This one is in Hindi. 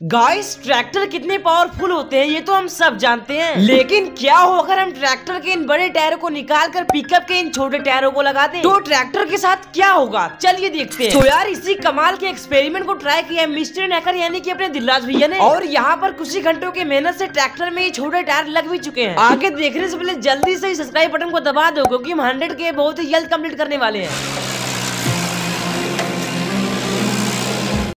गाइस ट्रैक्टर कितने पावरफुल होते हैं ये तो हम सब जानते हैं। लेकिन क्या हो अगर हम ट्रैक्टर के इन बड़े टायरों को निकाल कर पिकअप के इन छोटे टायरों को लगा दें तो ट्रैक्टर के साथ क्या होगा? चलिए देखते हैं। तो यार इसी कमाल के एक्सपेरिमेंट को ट्राई किया है मिस्टर नेकर यानी कि अपने दिलराज भैया ने। और यहाँ पर कुछ ही घंटों की मेहनत से ट्रैक्टर में ये छोटे टायर लग भी चुके हैं। आगे देखने से पहले जल्दी से सब्सक्राइब बटन को दबा दो क्योंकि हम हंड्रेड के बहुत ही जल्द कंप्लीट करने वाले हैं।